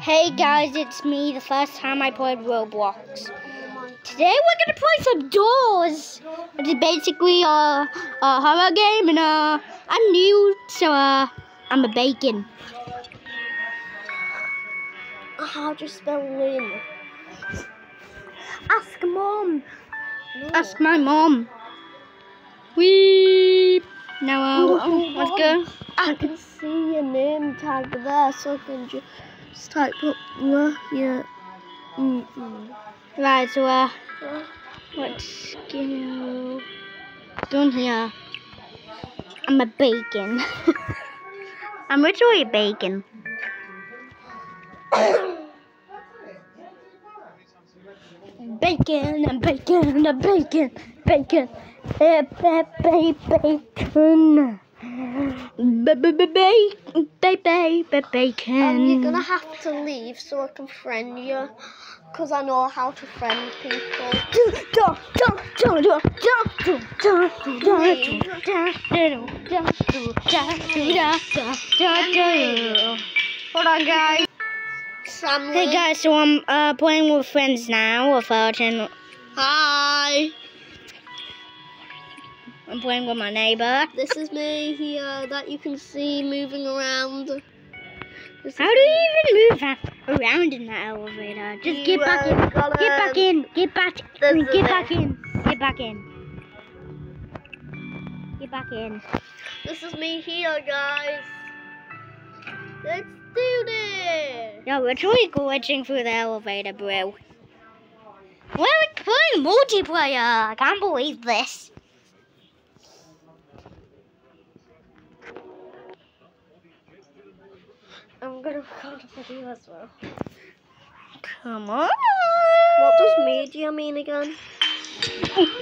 Hey guys, it's me, the first time I played Roblox. Today we're gonna play some Doors. It's basically a, a horror game and uh, I'm new, so uh, I'm a bacon. How do you spell Lynn? Ask mom. No. Ask my mom. Weep. Now uh, Oh, let's go. I can see your name tag there, so I can just type up where you. Mm -mm. Right, so uh, let's go. Here. I'm a bacon. I'm literally a bacon. Bacon and bacon and bacon, bacon, eh, ba- ba- bacon, ba- ba- ba- ba- ba- ba- ba- bacon. and you're gonna have to leave so I can friend you, cause I know how to friend people. Hold on, guys. Sam. Hey guys, so I'm uh, playing with friends now. Without and Hi. I'm playing with my neighbor. This is me here that you can see moving around. This How do you even move around in that elevator? Just You, get back in. Get back in. Get back. This Get back in. Get back in. Get back in. This is me here, guys. Let's do this. No, we're truly glitching through the elevator, bro. We're playing multiplayer. I can't believe this. I'm gonna record a video as well. Come on. What does media mean again?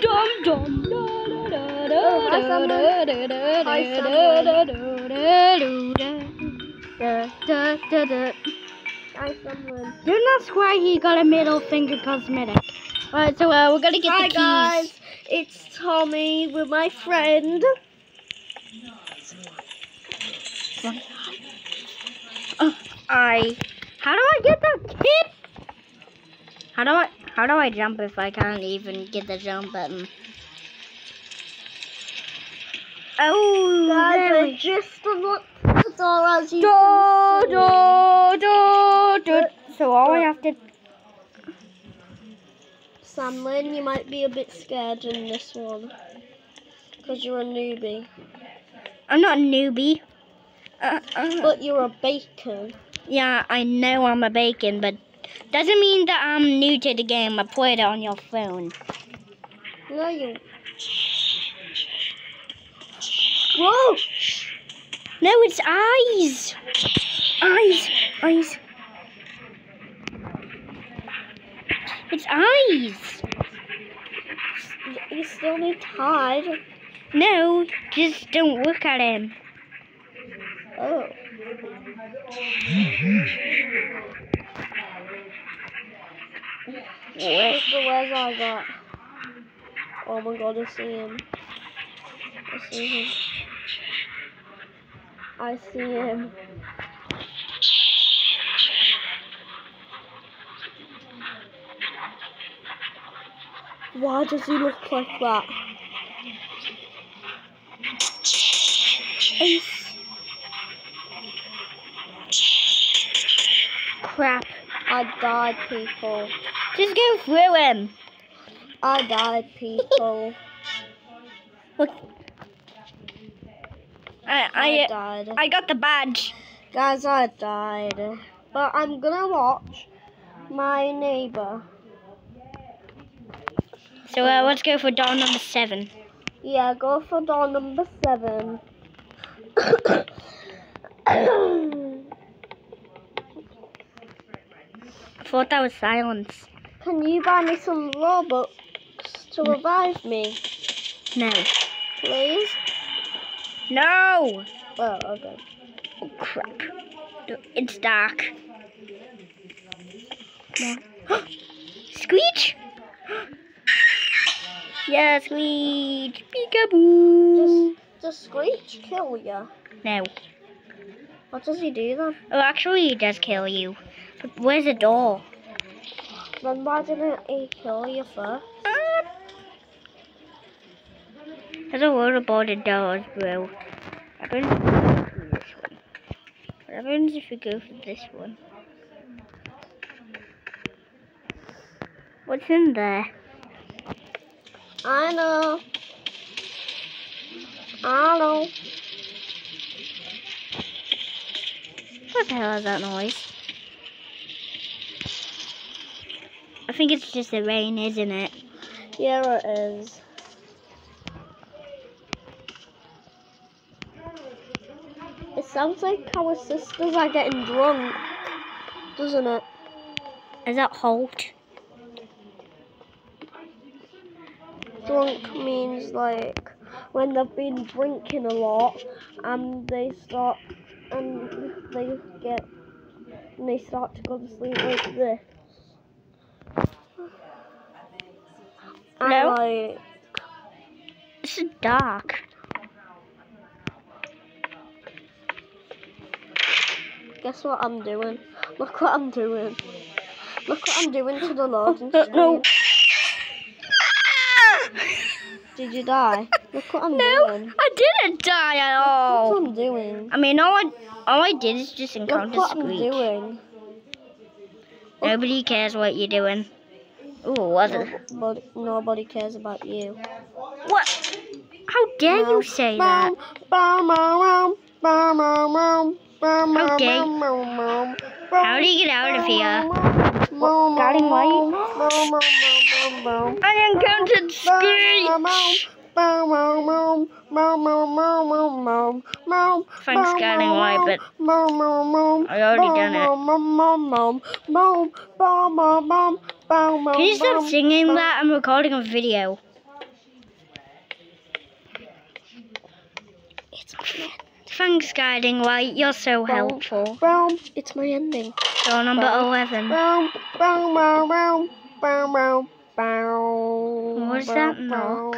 Dum dum da da da da Oh, da da da da da da da da da da da. Hi, someone. Do not swear he got a middle finger cosmetic. Alright, so uh, we're gonna get Hi, the keys. Hi guys. It's Tommy with my friend. Uh, I. How do I get the kid? How do I? How do I jump if I can't even get the jump button? Oh, I we- just the door as you do, do, do, do. So all I have to. Sam Lynn, you might be a bit scared in this one. Because you're a newbie. I'm not a newbie. Uh, uh, But you're a bacon. Yeah, I know I'm a bacon, but doesn't mean that I'm new to the game. I played it on your phone. No, you. Whoa! No, it's eyes. Eyes. Eyes. It's eyes. You still need to hide. No, just don't look at him. Oh. Where's the where's I got? Oh my god, I see him. I see him. I see him. Why does he look like that? Crap. I died, people. Just go through him. I died, people. Look. I I I died. I got the badge. Guys, I died. But I'm gonna watch my neighbor. So uh, let's go for door number seven. Yeah, go for door number seven. Thought that was silence. Can you buy me some Robux to revive me, No. please? No. Oh, okay. Oh crap. It's dark. Come on. Screech! yeah, Screech! Peekaboo! Just, does Screech kill you? No. What does he do then? Oh, actually, he does kill you. But where's the door? Then why didn't he kill you first? I don't worry about the doors, bro. What happens if we go through this one? What happens if we go for this one? What's in there? I know. I know. What the hell is that noise? Think it's just the rain, isn't it? Yeah, it is. It sounds like our sisters are getting drunk, doesn't it? Is that Halt? Drunk means like when they've been drinking a lot and they start and they get and they start to go to sleep like this. No. like This is dark. Guess what I'm doing? Look what I'm doing. Look what I'm doing to the Lord. No. Did you die? Look what I'm No, doing. I didn't die at Look all. what I'm doing. I mean, all I, all I did is just Look encounter what I'm doing. Nobody cares what you're doing. Ooh, was it? Nobody, nobody cares about you. What? How dare you say that? How Okay. How do you get out of here? Guarding light? I encountered Screech! Thanks, Guiding Light, but I already done it. Can you stop singing that? I'm recording a video. It's my end. Thanks, Guiding Light. You're so helpful. Brown. It's my ending. Door number Bye. 11. Brown, brown, brown, brown, brown, brown, brown. What's that knock?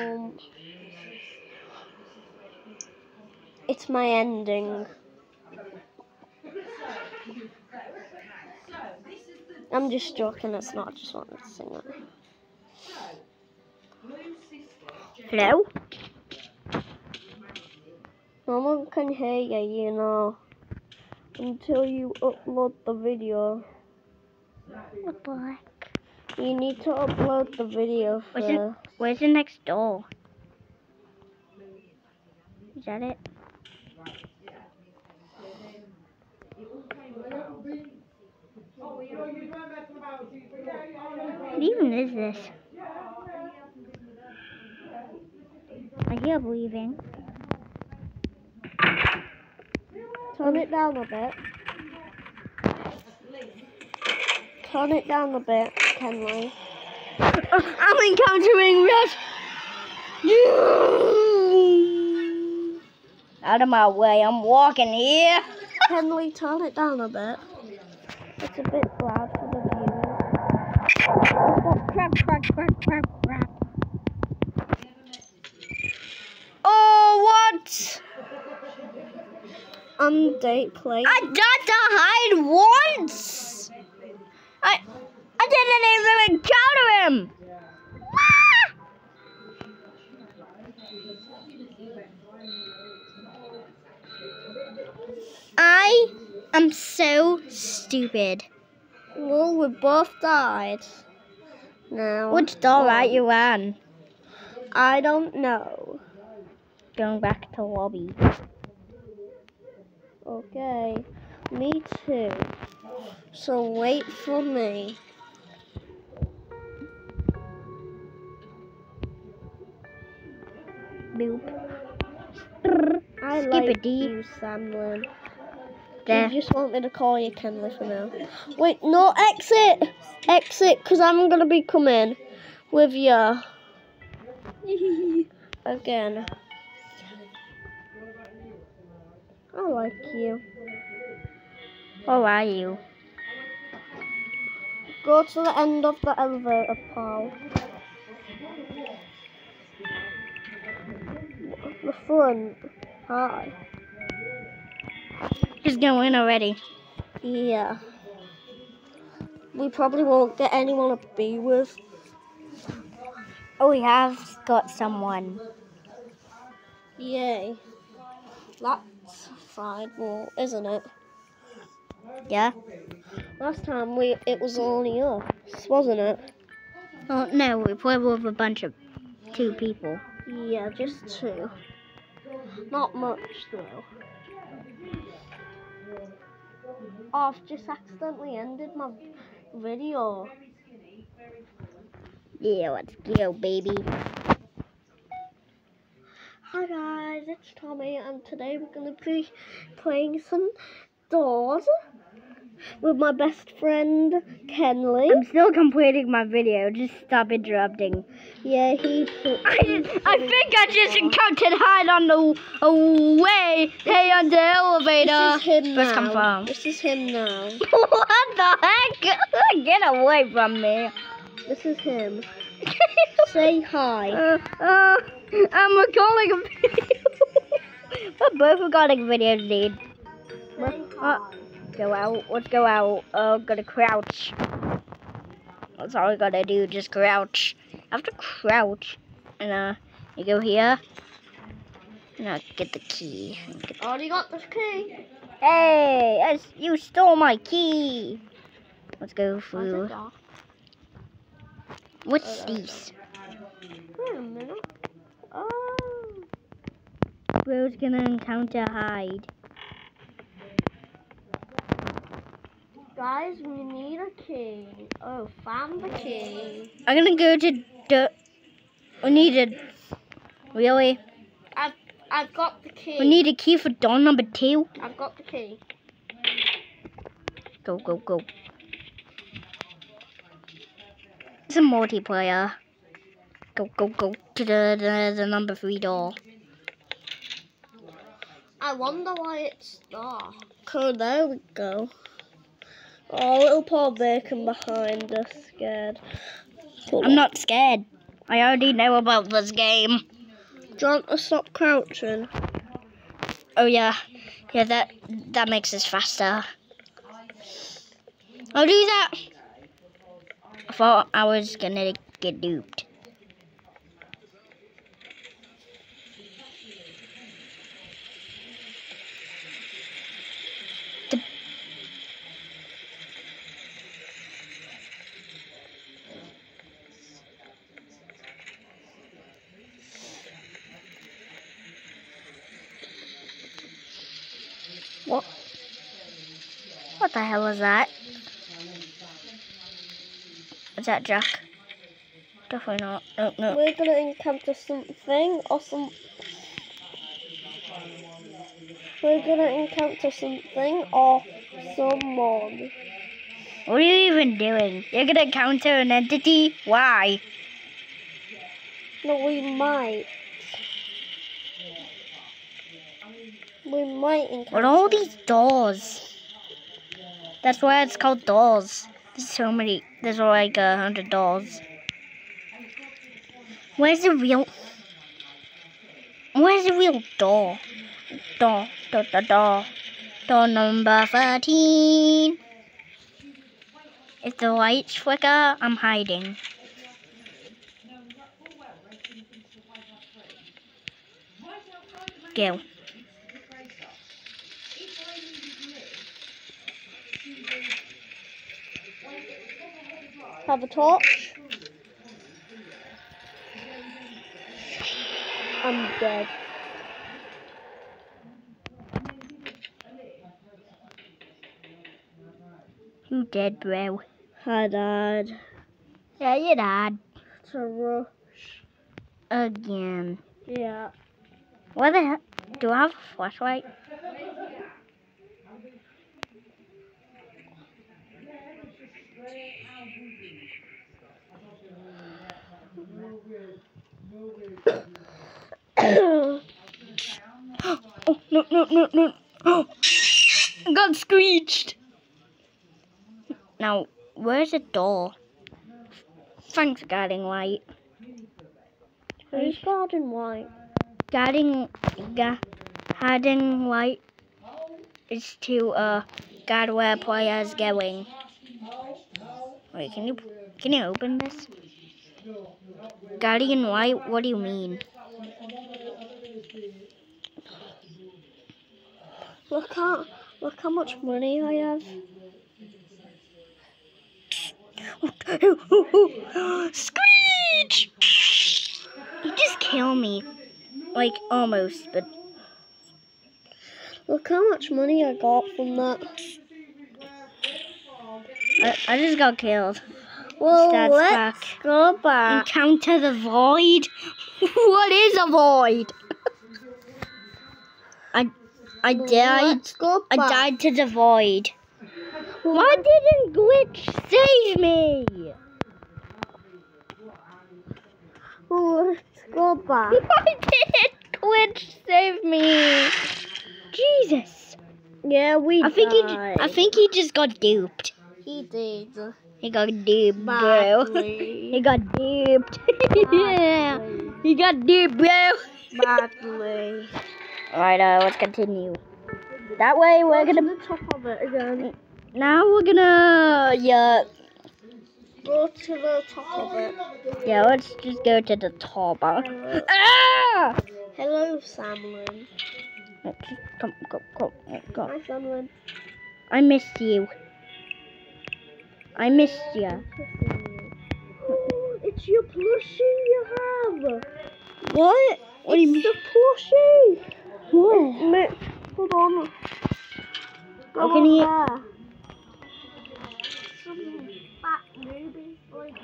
It's my ending. I'm just joking, it's not, I just wanted to sing it. Hello? No one can hear you, you know, until you upload the video. What the heck? You need to upload the video Where's it? first. Where's the next door? Is that it? What even is this? I hear breathing. Turn it down a bit. Turn it down a bit, Kenlee. I'm encountering red. Out of my way, I'm walking here. Kenlee, turn it down a bit. It's a bit loud for the viewers. Crap, crap, crap, crap, crap. Oh, what? On date play. I got to hide once. I I didn't even encounter him. Ah! I am so stupid. Well, we both died. Now. Which door right you on? I don't know. Going back to lobby. Okay. Me too. So wait for me. Boop. I Skip like it, you, Samlin. There. You just want me to call you Kenlee for now. Wait, no, exit! Exit, because I'm going to be coming with you. Again. I like you. How are you? Go to the end of the elevator, pal. The front. Hi. Just go in already. Yeah. we probably won't get anyone to be with. Oh, we have got someone. Yay. That's fine, well, isn't it? Yeah? Last time we it was only us, wasn't it? Oh, no, we played with a bunch of two people. Yeah, just two. Not much though. I've just accidentally ended my video. Yeah, let's go, baby. Hi guys, it's Tommy and today we're going to be playing some doors with my best friend Kenlee. I'm still completing my video. Just stop interrupting. Yeah, he. I, I think I just encountered Hide on the uh, way. Hey, on the elevator. This is him come now. from. This is him now. what the heck? Get away from me. This is him. Say hi. Uh, uh, I'm recording a video. We're both recording videos, dude. Uh, go out. Let's go out. Oh, gotta crouch. That's all we gotta do. Just crouch. I have to crouch. And, uh, you go here. And I'll get the key. Get- Already got this key. Hey, I you stole my key. Let's go through. What's Uh, these? Wait a minute. Oh. Bro's gonna encounter Hide. Guys, we need a key. Oh, found the key. I'm gonna go to the. We need a. Really? I've I've got the key. We need a key for door number two. I've got the key. Go, go, go. It's a multiplayer. Go, go, go to the, the, the number three door. I wonder why it's dark. Oh, there we go. Oh, little Paul Bacon behind us, scared. I'm not scared. I already know about this game. Do you want to stop crouching? Oh yeah, yeah. That that makes us faster. I'll do that. I thought I was gonna get duped. What the hell is that? Is that Jack? Definitely not. No, no. We're gonna encounter something or some. We're gonna encounter something or someone. What are you even doing? You're gonna encounter an entity? Why? No, we might. We might encounter. What are all these doors? That's why it's called dolls. There's so many. There's like a hundred dolls. Where's the real? Where's the real doll? Doll, doll, doll, doll. Door number thirteen. If the lights flicker, I'm hiding. Go. Have a torch. I'm dead. You dead, bro. I died. Yeah, you died. To rush. Again. Yeah. What the heck? Do I have a flashlight? Oh, no, no, no, no. Oh, got screeched. Now, where's the door? Thanks, guarding light. Who's garden white? Guarding, ga, guarding light is to uh guard where players going. Wait, can you can you open this? Guardian White, what do you mean? Look how look how much money I have. Screech! You just kill me. Like, almost, but Look how much money I got from that. I, I just got killed. Well, That's let's back. go back. Encounter the void. what is a void? I I died. I died to the void. Why didn't glitch save me? Well, let's go back. Why didn't glitch save me? Jesus. Yeah, we I think he. I think he just got duped. He did. He got duped, bro. He got duped. yeah. He got duped, bro. Badly. Alright, uh, let's continue. That way we're Go gonna. the top of it again. Now we're gonna. Yeah. Go to the top of it. Yeah, let's just go to the top. Huh? Hello, Ah! Hello Samlin. Come, come, come, come. Hi, Samlin. I missed you. I missed you. Oh, it's your plushie you have. What? What do you mean? The plushie. What? Mi- Hold on. Go can he- on there. Some fat newbie like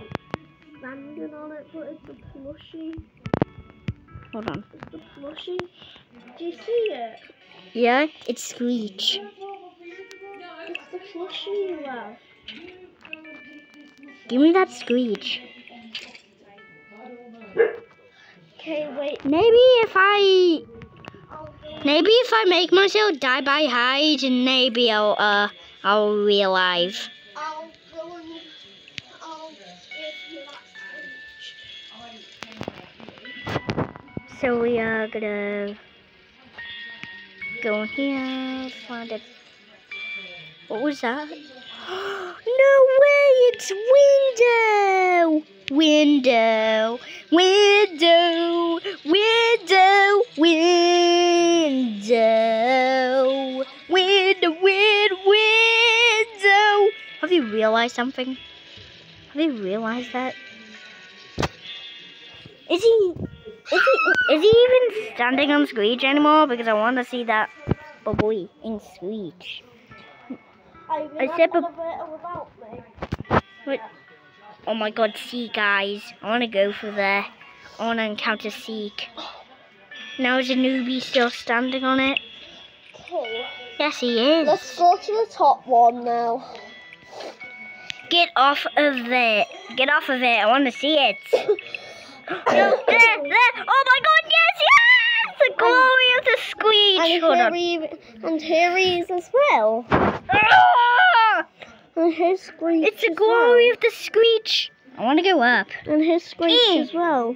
standing on it, but it's a plushie. Hold on. It's the plushie. Do you see it? Yeah, it's Screech. It's the plushie you have. Give me that Screech. Okay, wait. Maybe if I, maybe if I make myself die by hide, and maybe I'll, uh, I'll realive. I'll go and I'll give you that speech. So we are gonna go in here, find it. What was that? No way! It's window, window, window, window, window, window, window, window. Have you realized something? Have you realized that? Is he? Is he? Is he even standing on Screech anymore? Because I want to see that boy in Screech. I, I said, but-. Oh my God, see guys! I want to go for there. I want to encounter Seek. Now is a newbie still standing on it? Okay. Yes, he is. Let's go to the top one now. Get off of it. Get off of it. I want to see it. no, there, there. Oh my God, yes, yes! The glory of the Screech. And Hold here, on. he, and he is as well. Ah! And his screech It's the glory of the Screech. I want to go up. And his screech Mm. as well.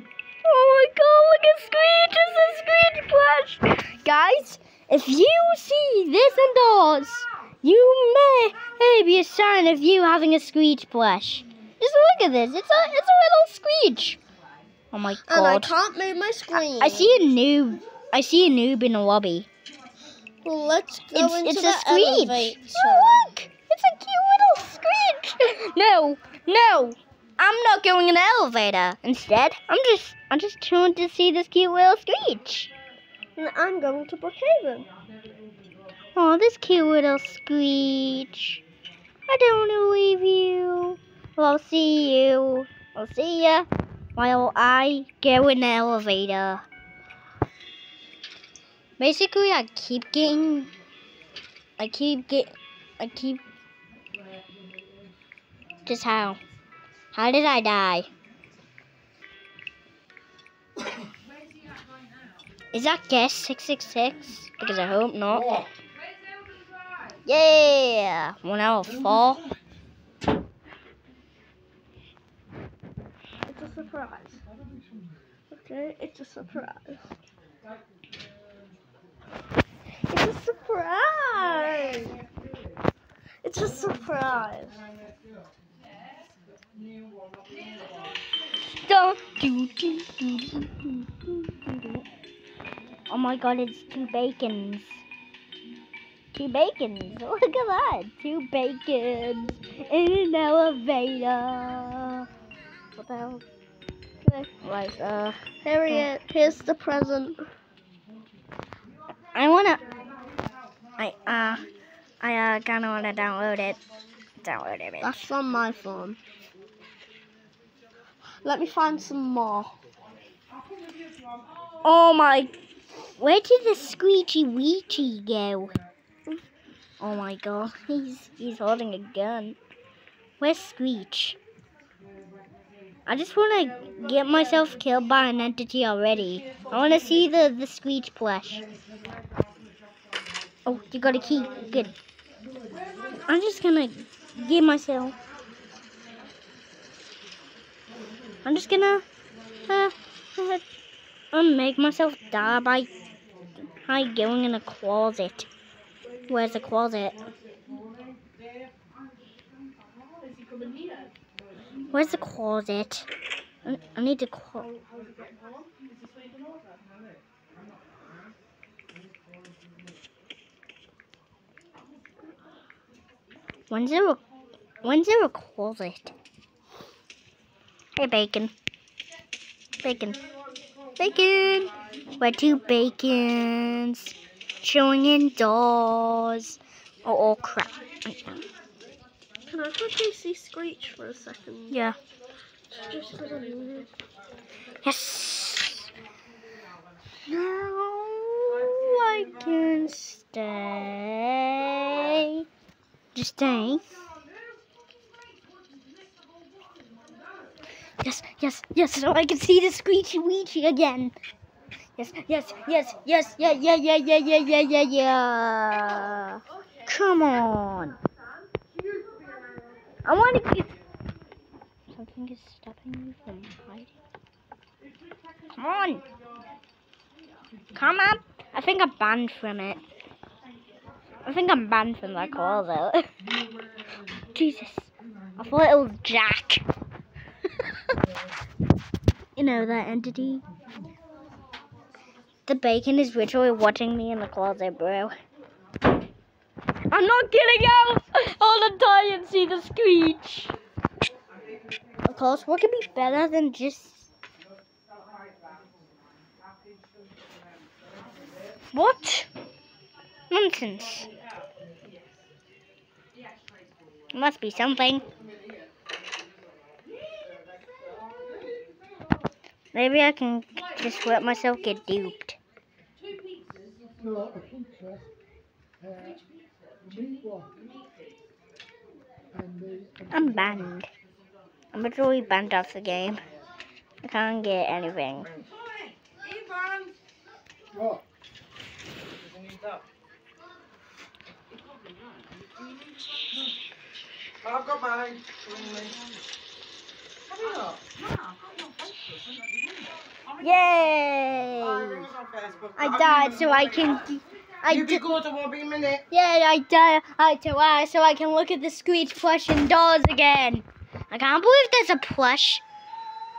Oh my god, look at Screech! It's a Screech plush! Guys, if you see this indoors, you may, may be a sign of you having a Screech plush. Just look at this. It's a it's a little Screech. Oh my god. And I can't move my screen. I see a noob. I see a noob in the lobby. Well, let's go It's into it's the a Screech. elevator. Oh, look! It's a cute little Screech. No, no. I'm not going in the elevator. Instead, I'm just I'm just trying to see this cute little Screech. And I'm going to Brookhaven. Oh, this cute little Screech. I don't want to leave you. Well, I'll see you. I'll see ya while I go in the elevator. Basically, I keep getting. I keep get. I keep. Just how? How did I die? Is that guess 666? Because I hope not. Yeah! One of four. It's a surprise. Okay, it's a surprise. It's a surprise. It's a surprise. Oh my god, it's two bacons. Two bacons. Look at that. Two bacons in an elevator. What the hell? Like, uh, Harriet, here's the present. I wanna. I, uh, I, uh, kinda wanna download it. Download it. That's on my phone. Let me find some more. Oh my. Where did the Screechy Weechy go? Oh my god. He's he's holding a gun. Where's Screech? I just want to get myself killed by an entity already. I want to see the, the Screech plush. Oh, you got a key. Good. I'm just gonna get myself. I'm just gonna uh, uh, uh, make myself die by by going in a closet. Where's the closet? Where's the closet? I, need to clo- When's there a when's there a closet? Hey bacon. Bacon. Bacon! We're two bacons. Showing indoors. Oh, oh crap. Can I quickly see Screech for a second? Yeah. Just because I'm here. Yes. Now I can stay. Just stay. Yes, yes, yes, so I can see the screechy weechy again. Yes, yes, yes, yes, yeah, yeah, yeah, yeah, yeah, yeah, yeah, yeah. Come on. I want to get. Something is stopping me from hiding. Come on. Come on. I think I'm banned from it. I think I'm banned from that closet. Jesus. I thought it was Jack. you know that entity? The bacon is literally watching me in the closet, bro. I'm not getting out all the time and see the screech. Of course, what could be better than just What? Nonsense. Must be something. Maybe I can just let myself get duped. I'm banned. I'm literally banned off the game. I can't get anything. What? I've got mine. Have you? Yay! It was on Facebook. I died so I can. I You did. can go to one be minute. Yeah, I died. I to why so I can look at the Screech plush indoors again. I can't believe there's a plush.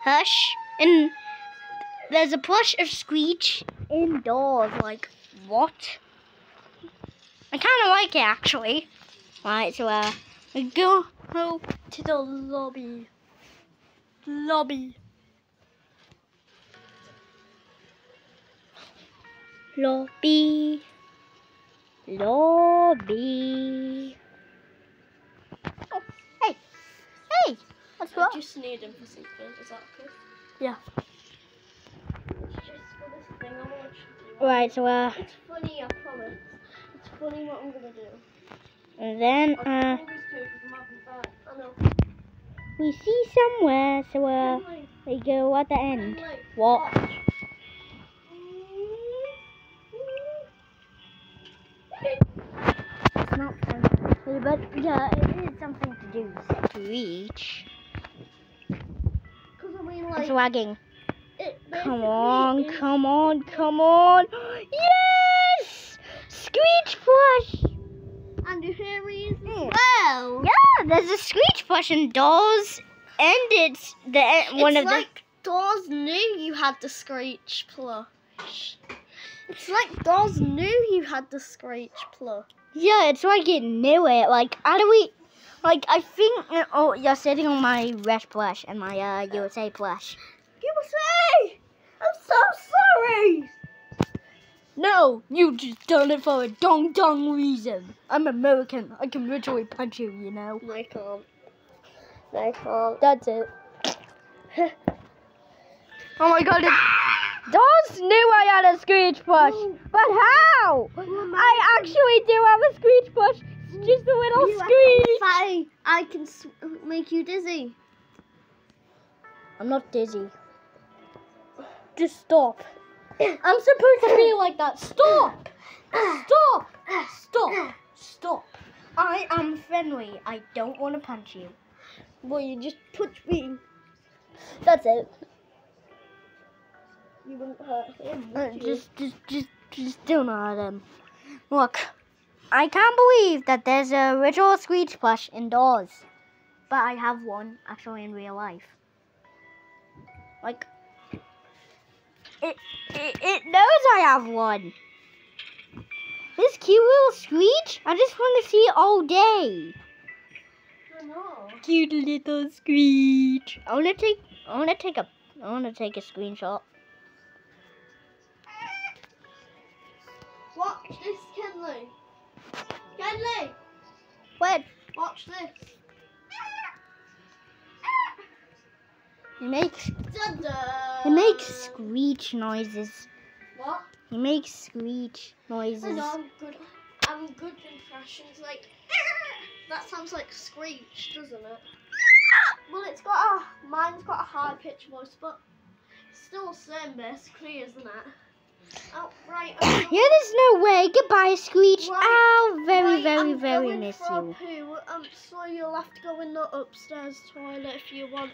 Hush. And there's a plush of Screech indoors. Like what? I kind of like it actually. Right, so uh, we go to the lobby. Lobby. Lobby. Lobby. Oh, hey. Hey. What's I just need him for something. Is that okay? Yeah. It's just for this thing I want you to do. Right, so uh, It's funny, I promise. It's funny what I'm gonna do. and then I uh, can always do it 'cause I'm having fun. I know. we see somewhere, so uh, Emily, we go at the end. Emily, What? Not but yeah, it is something to do. To reach. 'Cause I mean, like, It's lagging. it Come on, come on, come on. Yes! Screech plush! And here he is as Mm. well. Yeah, there's a Screech plush and it's the en- one it's of the. like Doors knew you had the Screech plush. It's like Doors knew you had the Screech plush. Yeah, it's like it knew it. Like, how do we? Like, I think. Oh, you're sitting on my red plush and my uh, USA plush. USA! I'm so sorry! No, you just done it for a dong dong reason. I'm American. I can literally punch you, you know. I can't. I can't. That's it. oh my god, Doors knew I had a screech push. But how? I actually do have a screech push. It's just a little You screech. I can make you dizzy. I'm not dizzy. Just stop. I'm supposed to be like that. Stop! Stop! Stop! Stop! I am friendly. I don't want to punch you. Well, you just punch me. That's it. You wouldn't hurt him. Uh, would you? just, just, just, just do not hurt him. Look, I can't believe that there's a ritual screech plush indoors, but I have one actually in real life. Like, it, it, it knows I have one. This cute little screech, I just want to see it all day. I know. Cute little screech. I want to take, I want to take a, I want to take a screenshot. Watch this, Kenlee. Kenlee, What? watch this. It makes. It makes screech noises. What? It makes screech I noises. know I'm good. I'm good impressions. Like that sounds like screech, doesn't it? Well, it's got a mine's got a high pitched voice, but still the same basically, isn't it? Oh right. Yeah, there's no way. Goodbye, Screech. Right, I'll very, Right, very, I'm very miss you. Um, so you'll have to go in the upstairs toilet if you want.